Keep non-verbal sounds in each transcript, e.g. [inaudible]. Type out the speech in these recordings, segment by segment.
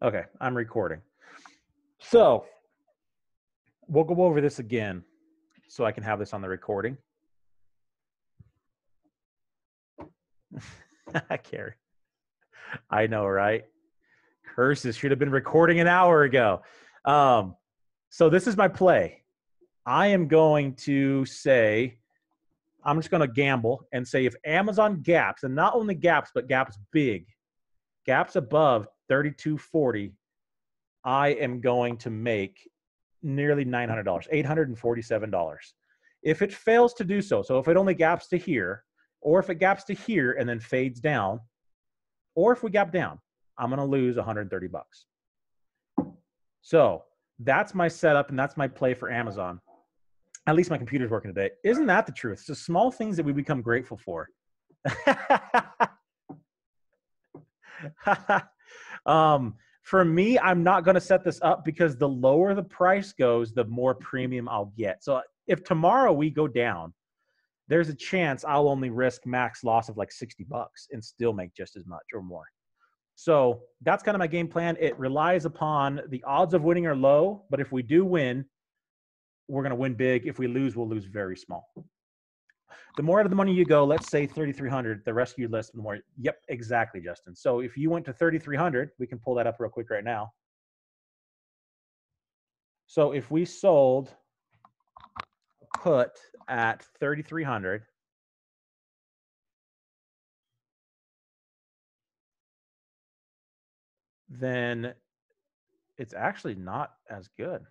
Okay, I'm recording. So we'll go over this again so I can have this on the recording. [laughs] Carrie. I know, right? Curses should have been recording an hour ago. Um, so this is my play. I am going to say, I'm just going to gamble and say if Amazon gaps, and not only gaps, but gaps big, gaps above 3240, I am going to make nearly $900, $847. If it fails to do so, so if it only gaps to here, or if it gaps to here and then fades down, or if we gap down, I'm going to lose 130 bucks. So that's my setup and that's my play for Amazon. At least my computer's working today. Isn't that the truth? It's the small things that we become grateful for. [laughs] um, for me, I'm not going to set this up because the lower the price goes, the more premium I'll get. So if tomorrow we go down, there's a chance I'll only risk max loss of like 60 bucks and still make just as much or more. So that's kind of my game plan. It relies upon the odds of winning are low, but if we do win, we're going to win big. If we lose, we'll lose very small. The more out of the money you go, let's say 3,300, the you list, the more. Yep, exactly, Justin. So if you went to 3,300, we can pull that up real quick right now. So if we sold put at 3,300, then it's actually not as good.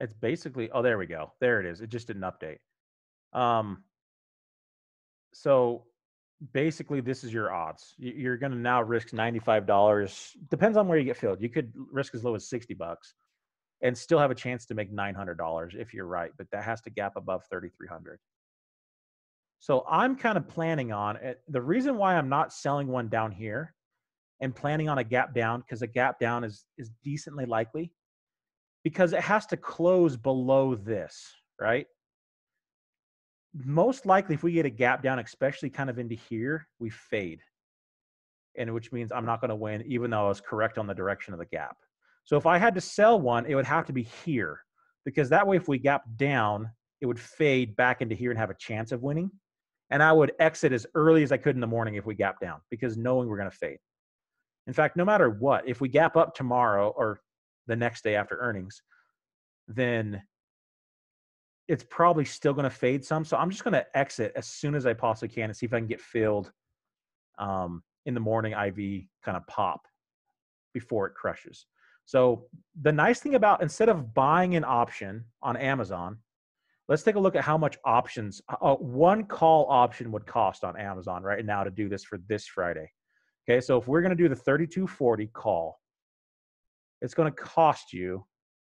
It's basically, oh, there we go. There it is. It just didn't update. Um, so basically, this is your odds. You're going to now risk $95. Depends on where you get filled. You could risk as low as 60 bucks and still have a chance to make $900 if you're right, but that has to gap above 3,300. So I'm kind of planning on it. The reason why I'm not selling one down here and planning on a gap down because a gap down is is decently likely because it has to close below this, right? Most likely, if we get a gap down, especially kind of into here, we fade. And which means I'm not going to win, even though I was correct on the direction of the gap. So if I had to sell one, it would have to be here because that way, if we gap down, it would fade back into here and have a chance of winning. And I would exit as early as I could in the morning if we gap down because knowing we're going to fade. In fact, no matter what, if we gap up tomorrow or the next day after earnings, then it's probably still going to fade some. So I'm just going to exit as soon as I possibly can and see if I can get filled um, in the morning IV kind of pop before it crushes. So the nice thing about instead of buying an option on Amazon, let's take a look at how much options uh, one call option would cost on Amazon right now to do this for this Friday. Okay, so if we're going to do the 3240 call, it's going to cost you,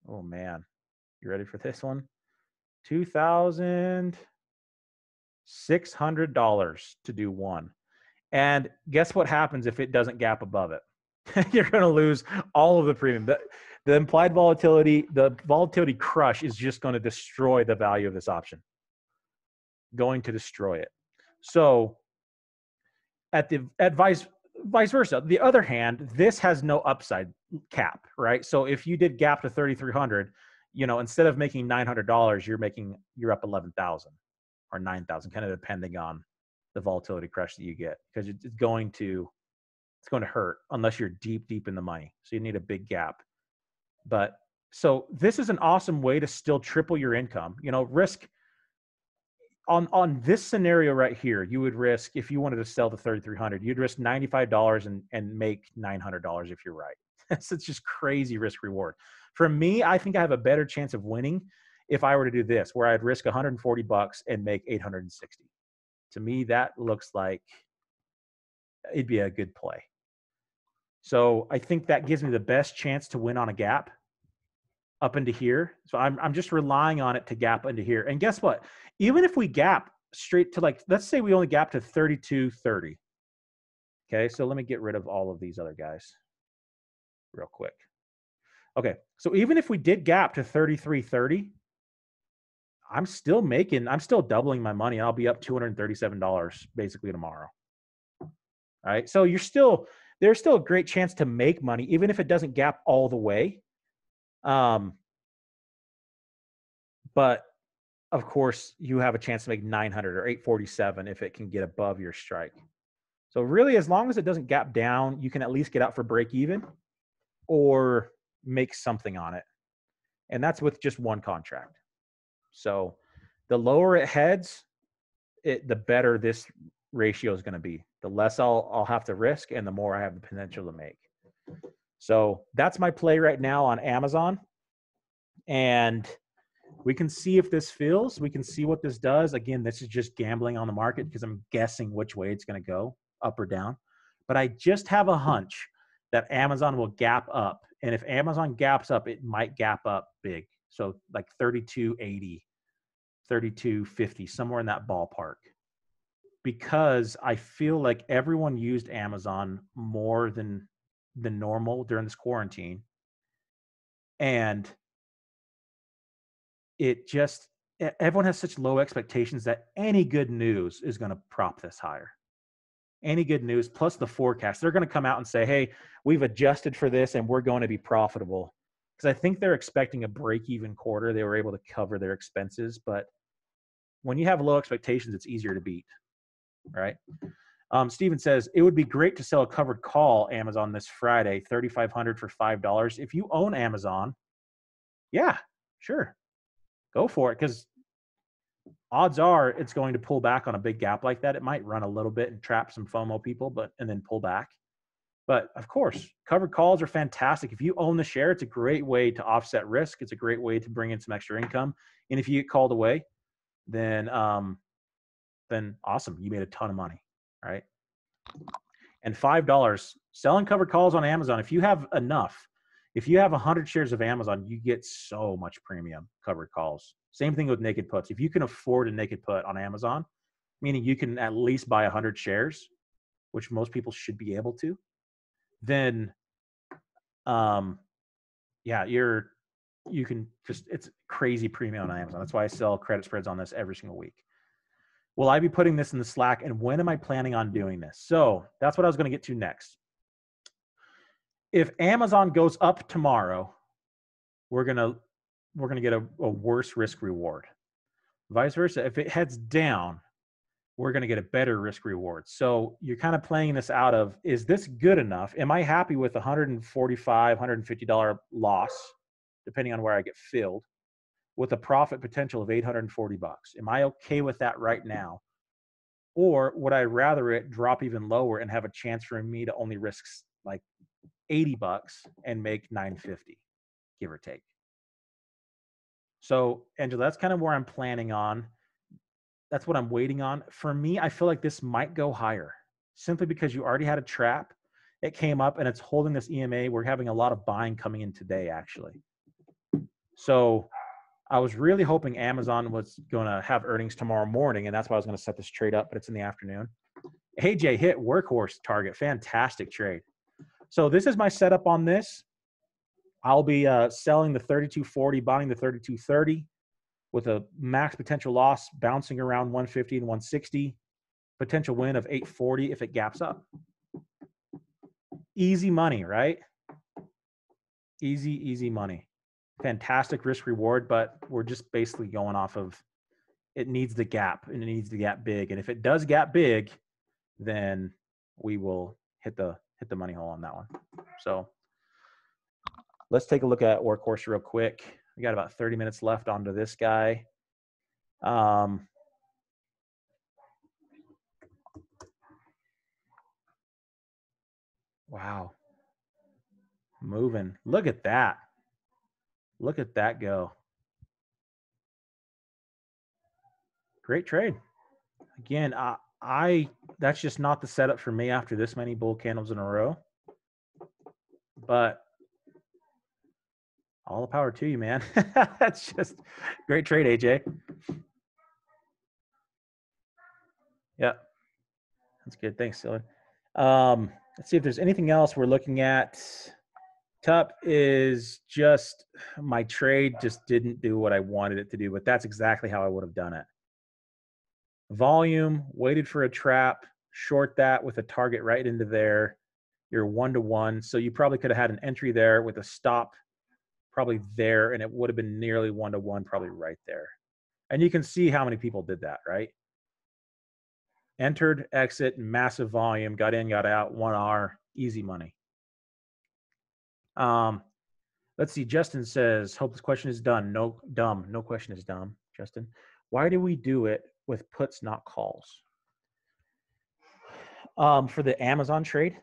oh man, you ready for this one? $2,600 to do one. And guess what happens if it doesn't gap above it? [laughs] You're going to lose all of the premium. The, the implied volatility, the volatility crush is just going to destroy the value of this option. Going to destroy it. So at the at vice vice versa. The other hand, this has no upside cap, right? So if you did gap to 3,300, you know, instead of making $900, you're making, you're up 11,000 or 9,000, kind of depending on the volatility crush that you get because it's going to, it's going to hurt unless you're deep, deep in the money. So you need a big gap. But so this is an awesome way to still triple your income, you know, risk on on this scenario right here, you would risk if you wanted to sell the 3300, you'd risk $95 and and make $900 if you're right. It's just crazy risk reward. For me, I think I have a better chance of winning if I were to do this, where I'd risk 140 bucks and make 860. To me, that looks like it'd be a good play. So I think that gives me the best chance to win on a gap up into here. So I'm I'm just relying on it to gap into here. And guess what? Even if we gap straight to like, let's say we only gap to 32, 30. Okay, so let me get rid of all of these other guys real quick. Okay, so even if we did gap to 33.30, I'm still making, I'm still doubling my money. I'll be up $237 basically tomorrow. All right, so you're still there's still a great chance to make money, even if it doesn't gap all the way. Um, but of course, you have a chance to make 900 or 847 if it can get above your strike. So really, as long as it doesn't gap down, you can at least get out for break even or make something on it. And that's with just one contract. So the lower it heads, it, the better this ratio is going to be. The less I'll, I'll have to risk and the more I have the potential to make. So that's my play right now on Amazon. And we can see if this feels, we can see what this does. Again, this is just gambling on the market because I'm guessing which way it's going to go, up or down. But I just have a hmm. hunch that Amazon will gap up. And if Amazon gaps up, it might gap up big. So like 3280, 3250, somewhere in that ballpark. Because I feel like everyone used Amazon more than than normal during this quarantine. And it just everyone has such low expectations that any good news is going to prop this higher. Any good news plus the forecast, they're going to come out and say, "Hey, we've adjusted for this and we're going to be profitable." Because I think they're expecting a break-even quarter. They were able to cover their expenses, but when you have low expectations, it's easier to beat, right? Um, Steven says it would be great to sell a covered call Amazon this Friday, thirty five hundred for five dollars. If you own Amazon, yeah, sure, go for it because odds are it's going to pull back on a big gap like that. It might run a little bit and trap some FOMO people, but and then pull back. But of course, covered calls are fantastic. If you own the share, it's a great way to offset risk. It's a great way to bring in some extra income. And if you get called away, then um, then awesome, you made a ton of money, right? And five dollars selling covered calls on Amazon. If you have enough, if you have 100 shares of Amazon, you get so much premium covered calls. Same thing with naked puts. If you can afford a naked put on Amazon, meaning you can at least buy 100 shares, which most people should be able to, then um yeah, you're you can just it's crazy premium on Amazon. That's why I sell credit spreads on this every single week. Will I be putting this in the Slack and when am I planning on doing this? So, that's what I was going to get to next if Amazon goes up tomorrow, we're gonna we're gonna get a, a worse risk reward. Vice versa, if it heads down, we're going to get a better risk reward. So you're kind of playing this out of is this good enough? Am I happy with 145, 150 dollar loss, depending on where I get filled, with a profit potential of 840 bucks? Am I okay with that right now? Or would I rather it drop even lower and have a chance for me to only risk like 80 bucks and make 950 give or take so angela that's kind of where i'm planning on. That's what i'm waiting on. For me i feel like this might go higher simply because you already had a trap. It came up and it's holding this ema we're having a lot of buying coming in today actually. So i was really hoping amazon was going to have earnings tomorrow morning and that's why i was going to set this trade up but it's in the afternoon. Aj hit workhorse target. Fantastic trade. So this is my setup on this. I'll be uh, selling the 3240, buying the 3230 with a max potential loss bouncing around 150 and 160, potential win of 840 if it gaps up. Easy money, right? Easy, easy money. Fantastic risk reward, but we're just basically going off of it needs the gap and it needs the gap big. And if it does gap big, then we will hit the hit the money hole on that one. So let's take a look at workhorse real quick. We got about 30 minutes left onto this guy. Um, wow. Moving. Look at that. Look at that go. Great trade. Again, uh, I that's just not the setup for me after this many bull candles in a row. But all the power to you, man. [laughs] that's just great trade, AJ. Yeah. That's good. Thanks, Silly. Um, let's see if there's anything else we're looking at. Tup is just my trade just didn't do what I wanted it to do, but that's exactly how I would have done it volume, waited for a trap, short that with a target right into there, You're one to one. So you probably could have had an entry there with a stop probably there, and it would have been nearly one to one, probably right there. And you can see how many people did that, right? Entered, exit, massive volume, got in, got out, one hour, easy money. Um, let's see. Justin says, "Hope this question is done." No, dumb. No question is dumb. Justin, why do we do it with puts, not calls? Um, for the Amazon trade.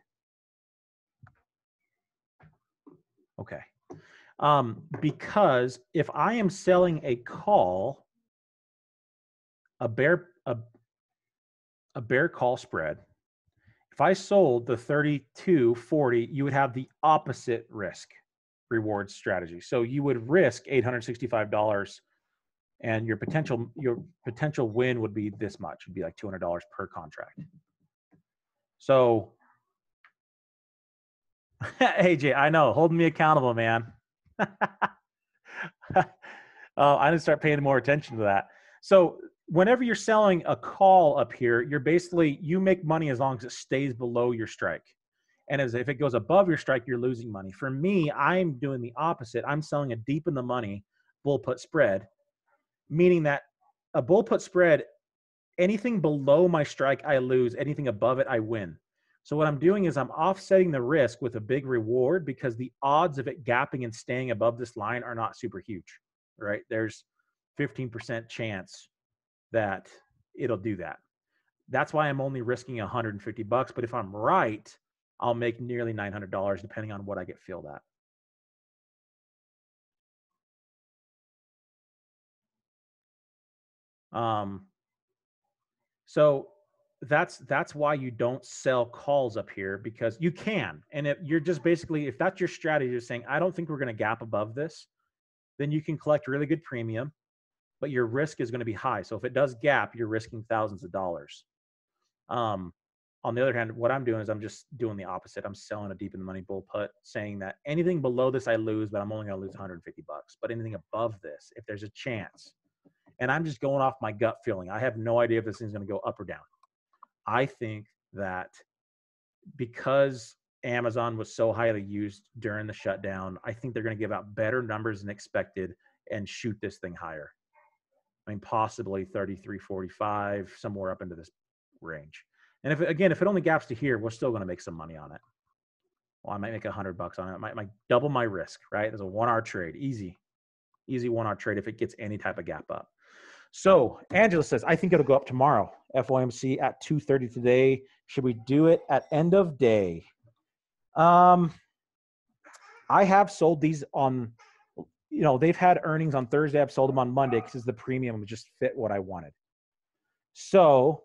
Okay. Um, because if I am selling a call, a bear a, a bear call spread, if I sold the 32 40, you would have the opposite risk reward strategy. So you would risk $865 and your potential your potential win would be this much. It'd be like $200 per contract. So [laughs] AJ, I know, holding me accountable, man. [laughs] oh, I didn't start paying more attention to that. So whenever you're selling a call up here, you're basically you make money as long as it stays below your strike. And as if it goes above your strike, you're losing money. For me, I'm doing the opposite. I'm selling a deep in the money bull put spread, meaning that a bull put spread, anything below my strike, I lose. Anything above it, I win. So what I'm doing is I'm offsetting the risk with a big reward because the odds of it gapping and staying above this line are not super huge, right? There's 15% chance that it'll do that. That's why I'm only risking 150 bucks. But if I'm right, I'll make nearly $900 depending on what I get filled at. Um, so that's that's why you don't sell calls up here because you can and if you're just basically if that's your strategy you're saying i don't think we're going to gap above this then you can collect really good premium but your risk is going to be high. So if it does gap you're risking thousands of dollars. Um, on the other hand what i'm doing is i'm just doing the opposite. I'm selling a deep in the money bull put saying that anything below this i lose but i'm only going to lose 150 bucks. But anything above this if there's a chance and i'm just going off my gut feeling i have no idea if this thing's going to go up or down I think that because Amazon was so highly used during the shutdown, I think they're going to give out better numbers than expected and shoot this thing higher. I mean, possibly 33, 45, somewhere up into this range. And if again, if it only gaps to here, we're still going to make some money on it. Well, I might make a hundred bucks on it. I might, might double my risk, right? There's a one hour trade, easy, easy one hour trade if it gets any type of gap up. So Angela says, I think it'll go up tomorrow. FOMC at 2:30 today. Should we do it at end of day? Um, I have sold these on, you know, they've had earnings on Thursday. I've sold them on Monday because the premium just fit what I wanted. So,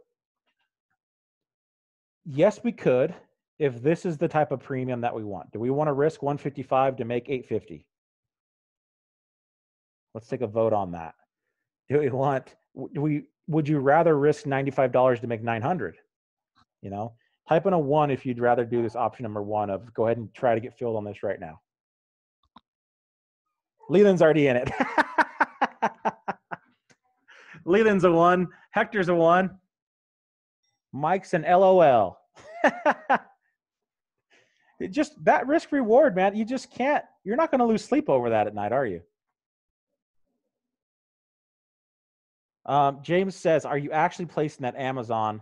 yes, we could if this is the type of premium that we want. Do we want to risk 155 to make 850? Let's take a vote on that do we want. Do we would you rather risk $95 to make 900 you know type in a one if you'd rather do this option number one of go ahead and try to get filled on this right now. Leland's already in it. [laughs] Leland's a one. Hector's a one. Mike's an lol [laughs] just that risk reward man you just can't you're not going to lose sleep over that at night are you Um, James says, "Are you actually placing that Amazon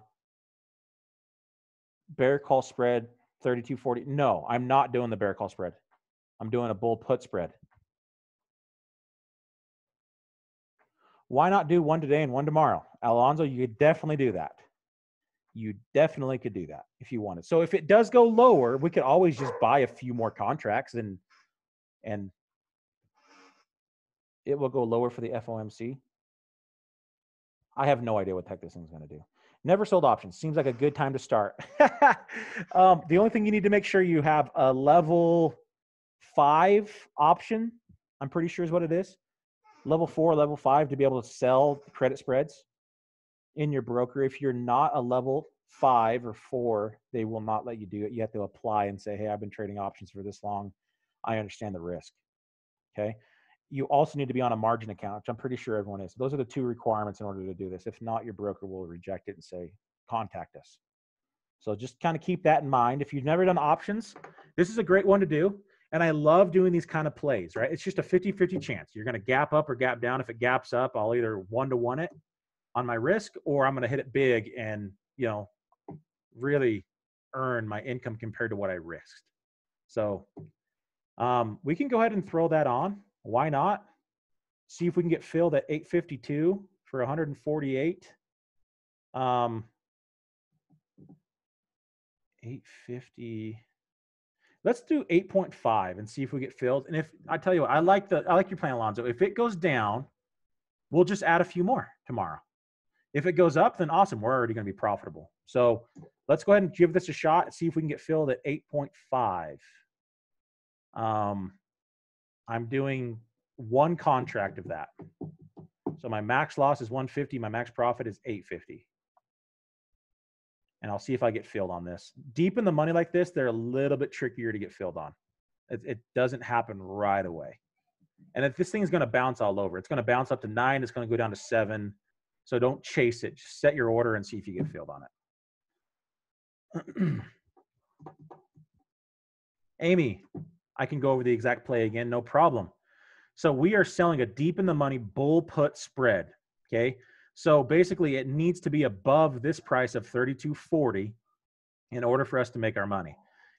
bear call spread 3240?" No, I'm not doing the bear call spread. I'm doing a bull put spread. Why not do one today and one tomorrow? Alonzo, you could definitely do that. You definitely could do that if you wanted. So if it does go lower, we could always just buy a few more contracts and and it will go lower for the FOMC. I have no idea what the heck this thing's going to do. Never sold options. Seems like a good time to start. [laughs] um, the only thing you need to make sure you have a level five option. I'm pretty sure is what it is. Level four, level five to be able to sell credit spreads in your broker. If you're not a level five or four, they will not let you do it. You have to apply and say, "Hey, I've been trading options for this long. I understand the risk." Okay you also need to be on a margin account, which I'm pretty sure everyone is. Those are the two requirements in order to do this. If not, your broker will reject it and say, contact us. So just kind of keep that in mind. If you've never done options, this is a great one to do. And I love doing these kind of plays, right? It's just a 50 50 chance. You're going to gap up or gap down. If it gaps up, I'll either one to one it on my risk or I'm going to hit it big and, you know, really earn my income compared to what I risked. So um, we can go ahead and throw that on. Why not? See if we can get filled at 852 for 148. Um, 850 let's do 8.5 and see if we get filled. And if I tell you what, I like the I like your plan, Alonzo. If it goes down, we'll just add a few more tomorrow. If it goes up, then awesome. We're already going to be profitable. So let's go ahead and give this a shot and see if we can get filled at 8.5. Um, I'm doing one contract of that. So my max loss is 150. My max profit is 850 and I'll see if I get filled on this. Deep in the money like this, they're a little bit trickier to get filled on. It, it doesn't happen right away. And if this thing is going to bounce all over, it's going to bounce up to nine, it's going to go down to seven. So don't chase it. Just set your order and see if you get filled on it. [clears throat] Amy, I can go over the exact play again, no problem. So we are selling a deep in the money bull put spread. Okay. So basically, it needs to be above this price of 32.40 in order for us to make our money.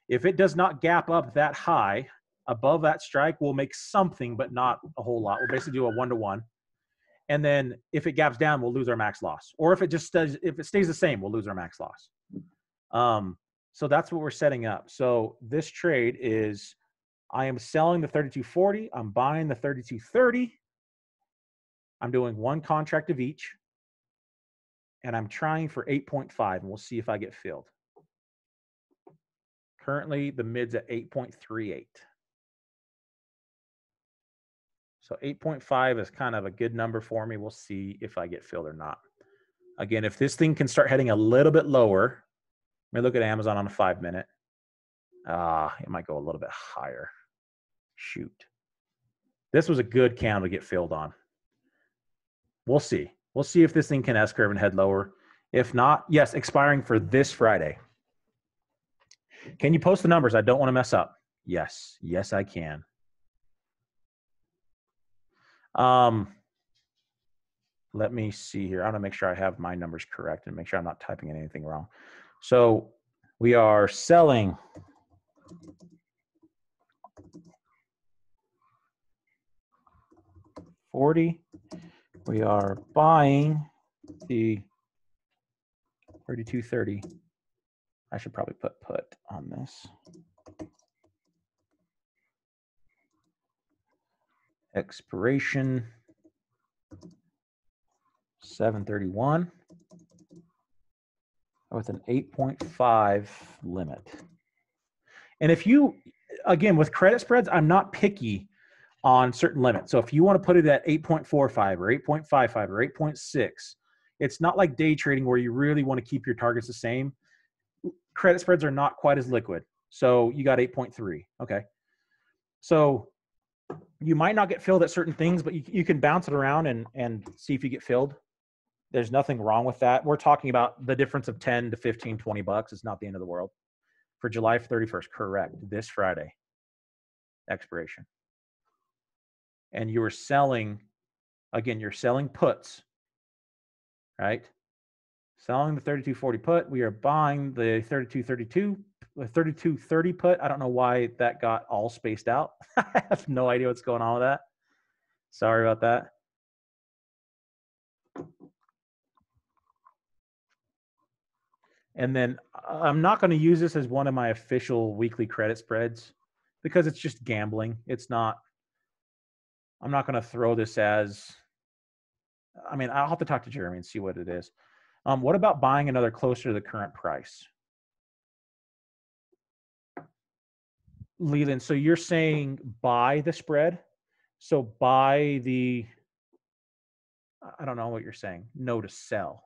If it does not gap up that high above that strike, we'll make something, but not a whole lot. We'll basically do a one to one. And then if it gaps down, we'll lose our max loss. Or if it just does, if it stays the same, we'll lose our max loss. Um, so that's what we're setting up. So this trade is I am selling the 3240, I'm buying the 3230. I'm doing one contract of each and I'm trying for 8.5, and we'll see if I get filled. Currently, the mid's at 8.38. So 8.5 is kind of a good number for me. We'll see if I get filled or not. Again, if this thing can start heading a little bit lower, let me look at Amazon on a five minute. Ah, it might go a little bit higher. Shoot. This was a good candle to get filled on. We'll see. We'll see if this thing can S curve and head lower. If not, yes, expiring for this Friday. Can you post the numbers? I don't want to mess up. Yes, yes, I can. Um, let me see here. I want to make sure I have my numbers correct and make sure I'm not typing in anything wrong. So we are selling forty we are buying the 3230. I should probably put put on this. Expiration 731 with an 8.5 limit. And if you, again, with credit spreads, I'm not picky on certain limits. So if you want to put it at 8.45 or 8.55 or 8.6, it's not like day trading where you really want to keep your targets the same. Credit spreads are not quite as liquid. So you got 8.3. Okay. So you might not get filled at certain things, but you, you can bounce it around and, and see if you get filled. There's nothing wrong with that. We're talking about the difference of 10 to 15, 20 bucks. It's not the end of the world. For July 31st, correct. This Friday, expiration and you were selling, again, you're selling puts, right? Selling the 3240 put. We are buying the 3232, the 3230 put. I don't know why that got all spaced out. [laughs] I have no idea what's going on with that. Sorry about that. And then uh, I'm not going to use this as one of my official weekly credit spreads because it's just gambling. It's not I'm not going to throw this as. I mean, I'll have to talk to Jeremy and see what it is. Um, what about buying another closer to the current price? Leland, so you're saying buy the spread? So buy the. I don't know what you're saying. No to sell.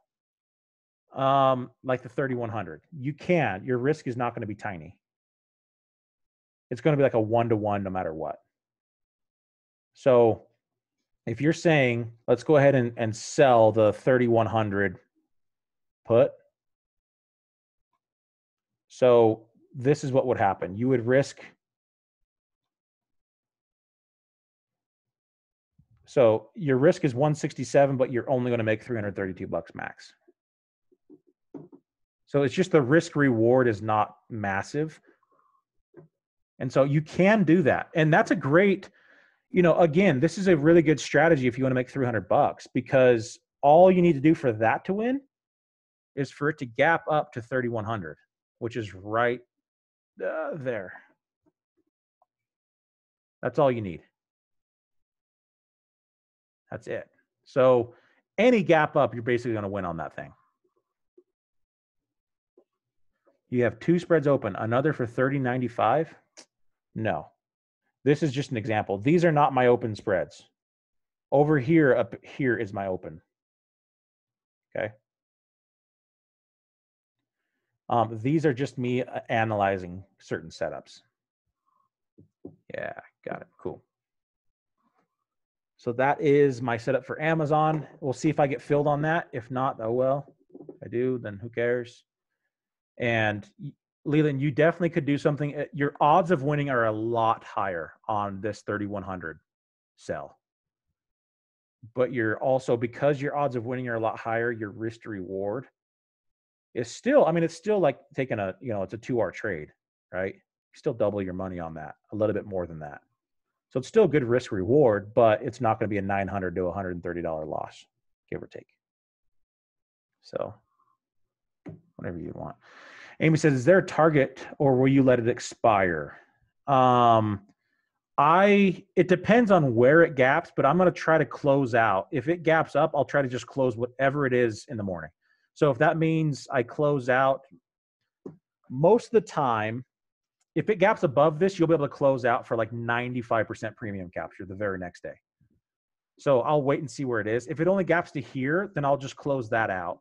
Um, like the 3100. You can. Your risk is not going to be tiny. It's going to be like a one to one no matter what. So if you're saying, let's go ahead and, and sell the 3100 put, So this is what would happen. You would risk. So your risk is 167, but you're only going to make 332 bucks max. So it's just the risk reward is not massive. And so you can do that. And that's a great, you know, again, this is a really good strategy if you want to make 300 bucks because all you need to do for that to win is for it to gap up to 3100, which is right uh, there. That's all you need. That's it. So any gap up, you're basically going to win on that thing. You have two spreads open, another for 30.95. No. This is just an example. These are not my open spreads. Over here, up here is my open. Okay. Um, these are just me uh, analyzing certain setups. Yeah, got it. Cool. So that is my setup for Amazon. We'll see if I get filled on that. If not, oh well. If I do, then who cares? And Leland, you definitely could do something. Uh, your odds of winning are a lot higher on this 3100 sell. But you're also, because your odds of winning are a lot higher, your risk to reward is still, I mean, it's still like taking a, you know, it's a two R trade, right? You still double your money on that, a little bit more than that. So it's still good risk reward, but it's not going to be a 900 to $130 loss, give or take. So whatever you want. Amy says, "Is there a target, or will you let it expire?" Um, I it depends on where it gaps, but I'm going to try to close out. If it gaps up, I'll try to just close whatever it is in the morning. So if that means I close out, most of the time, if it gaps above this, you'll be able to close out for like 95% premium capture the very next day. So I'll wait and see where it is. If it only gaps to here, then I'll just close that out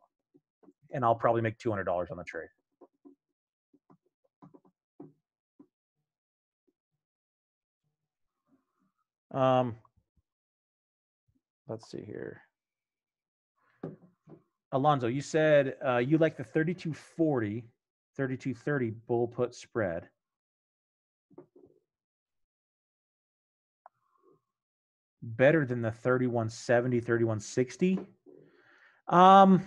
and I'll probably make $200 on the trade. Um, let's see here. Alonzo, you said uh, you like the 3240, 3230 bull put spread. Better than the 3170, 3160. Um,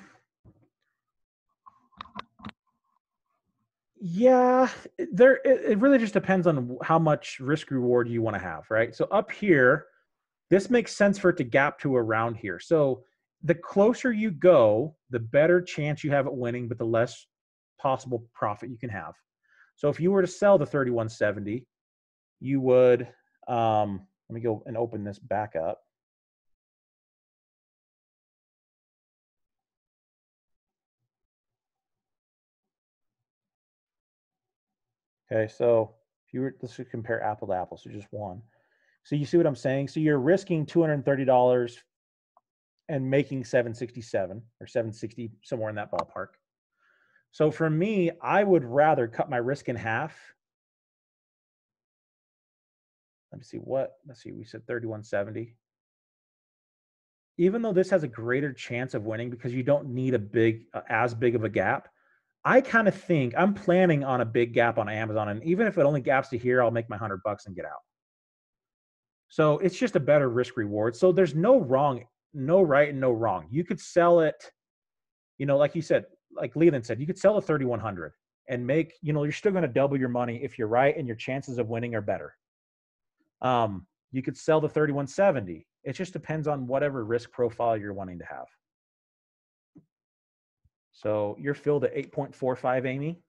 Yeah, there it, it really just depends on how much risk reward you want to have, right? So up here, this makes sense for it to gap to around here. So the closer you go, the better chance you have at winning, but the less possible profit you can have. So if you were to sell the 3170, you would um, let me go and open this back up. Okay, so if you were, let's compare apple to apple, so just one. So you see what I'm saying? So you're risking $230 and making 767 or 760, somewhere in that ballpark. So for me, I would rather cut my risk in half. Let me see what, let's see, we said 3170. Even though this has a greater chance of winning because you don't need a big, uh, as big of a gap, I kind of think I'm planning on a big gap on Amazon, and even if it only gaps to here, I'll make my hundred bucks and get out. So it's just a better risk reward. So there's no wrong, no right and no wrong. You could sell it, you know, like you said, like Leland said, you could sell a 3100 and make, you know, you're still going to double your money if you're right and your chances of winning are better. Um, you could sell the 3170. It just depends on whatever risk profile you're wanting to have. So you're filled at 8.45, Amy.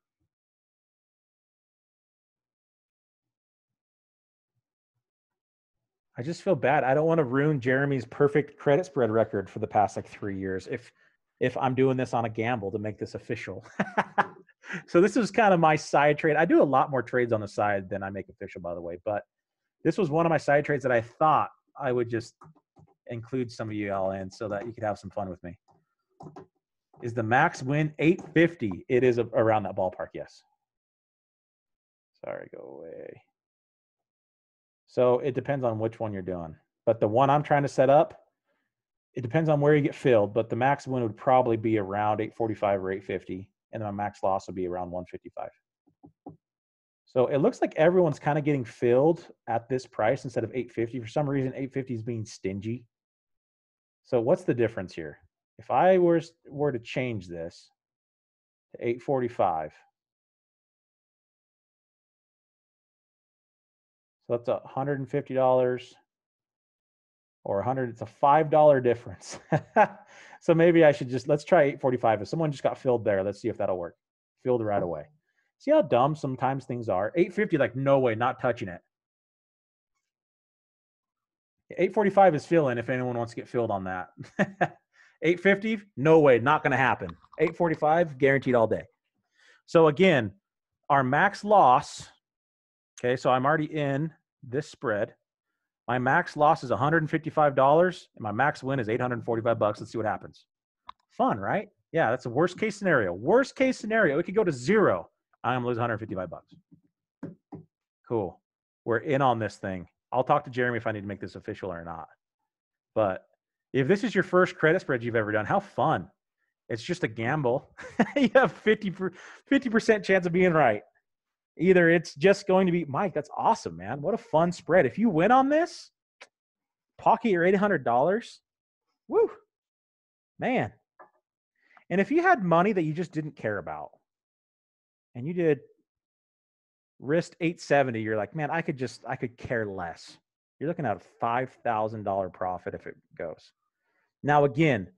I just feel bad. I don't want to ruin Jeremy's perfect credit spread record for the past like three years. If if I'm doing this on a gamble to make this official. [laughs] so this is kind of my side trade. I do a lot more trades on the side than I make official, by the way. But this was one of my side trades that I thought I would just include some of you all in so that you could have some fun with me. Is the max win 850? It is around that ballpark, yes. Sorry, go away. So it depends on which one you're doing. But the one I'm trying to set up, it depends on where you get filled, but the max win would probably be around 845 or 850, and my max loss would be around 155. So it looks like everyone's kind of getting filled at this price instead of 850. For some reason, 850 is being stingy. So what's the difference here? If I were, were to change this to 845, so that's $150 or 100 it's a $5 difference. [laughs] so maybe I should just let's try 845 if someone just got filled there, let's see if that'll work. Filled right oh. away. See how dumb sometimes things are? 850 like no way, not touching it. 845 is filling if anyone wants to get filled on that. [laughs] 850, no way, not going to happen. 845, guaranteed all day. So again, our max loss, okay, so I'm already in this spread. My max loss is $155 and my max win is 845 bucks. Let's see what happens. Fun, right? Yeah, that's a worst case scenario. Worst case scenario, it could go to zero. I'm losing 155 bucks. Cool. We're in on this thing. I'll talk to Jeremy if I need to make this official or not. But if this is your first credit spread you've ever done, how fun. It's just a gamble. [laughs] you have 50 percent chance of being right. Either it's just going to be Mike, that's awesome, man. What a fun spread. If you win on this, pocket your $800. Woo. Man. And if you had money that you just didn't care about and you did wrist 870 you're like man i could just i could care less you're looking at a $5000 profit if it goes now again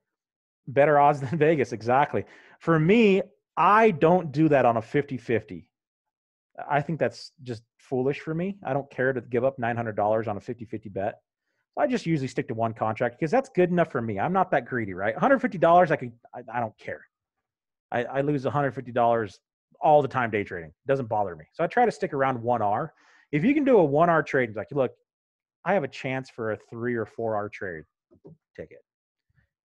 better odds [laughs] than vegas exactly for me i don't do that on a 50-50 i think that's just foolish for me i don't care to give up $900 on a 50-50 bet i just usually stick to one contract because that's good enough for me i'm not that greedy right $150 i could i, I don't care I, I lose $150 all the time day trading. It doesn't bother me. So I try to stick around 1R. If you can do a 1R trade, like, look, I have a chance for a 3 or 4R trade. Take it.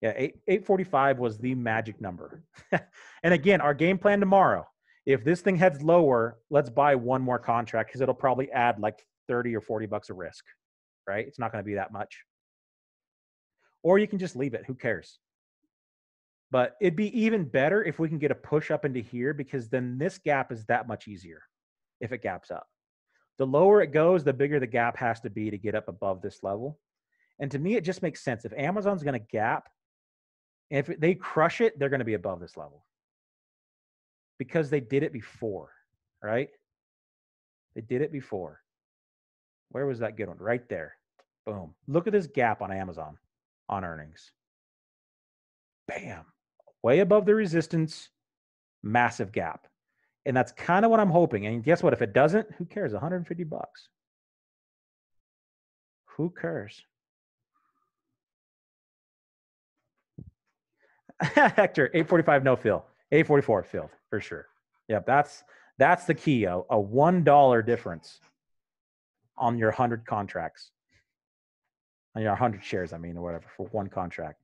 Yeah, 8, 845 was the magic number. [laughs] and again, our game plan tomorrow, if this thing heads lower, let's buy one more contract because it'll probably add like 30 or 40 bucks of risk, right? It's not going to be that much. Or you can just leave it. Who cares? But it'd be even better if we can get a push up into here because then this gap is that much easier if it gaps up. The lower it goes, the bigger the gap has to be to get up above this level. And to me, it just makes sense. If Amazon's going to gap, if they crush it, they're going to be above this level because they did it before, right? They did it before. Where was that good one? Right there. Boom. Look at this gap on Amazon on earnings. Bam way above the resistance, massive gap. And that's kind of what I'm hoping. And guess what? If it doesn't, who cares? 150 bucks. Who cares? [laughs] Hector, 845 no fill. 844 filled for sure. Yep, that's that's the key. A, a one dollar difference on your hundred contracts. On your hundred shares, I mean, or whatever, for one contract.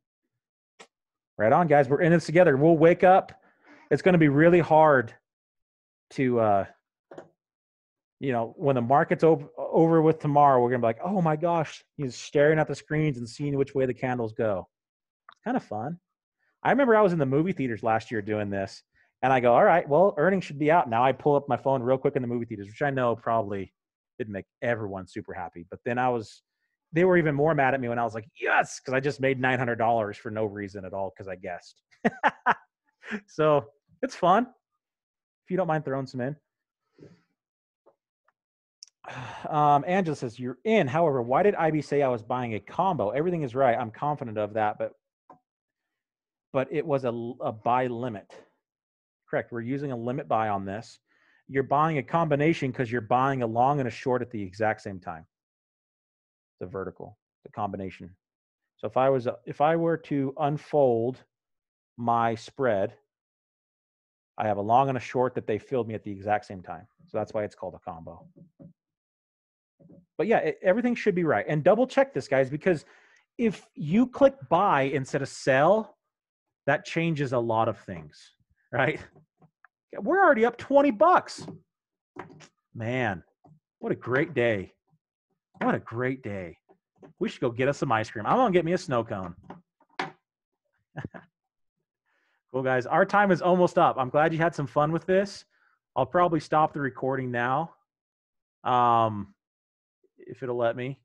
Right on, guys. We're in this together. We'll wake up. It's going to be really hard to, uh, you know, when the market's over, over with tomorrow, we're going to be like, oh my gosh, he's staring at the screens and seeing which way the candles go. It's kind of fun. I remember I was in the movie theaters last year doing this, and I go, all right, well, earnings should be out. Now I pull up my phone real quick in the movie theaters, which I know probably didn't make everyone super happy. But then I was they were even more mad at me when I was like, yes, because I just made $900 for no reason at all because I guessed. [laughs] so it's fun. If you don't mind throwing some in. [sighs] Um, Angela says, You're in. However, why did IB say I was buying a combo? Everything is right. I'm confident of that, but but it was a, a buy limit. Correct. We're using a limit buy on this. You're buying a combination because you're buying a long and a short at the exact same time the vertical, the combination. So if I was if I were to unfold my spread, I have a long and a short that they filled me at the exact same time. So that's why it's called a combo. But yeah, it, everything should be right. And double check this, guys, because if you click buy instead of sell, that changes a lot of things, right? We're already up 20 bucks. Man, what a great day. What a great day. We should go get us some ice cream. I'm going to get me a snow cone. [laughs] cool, guys. Our time is almost up. I'm glad you had some fun with this. I'll probably stop the recording now. Um, if it'll let me.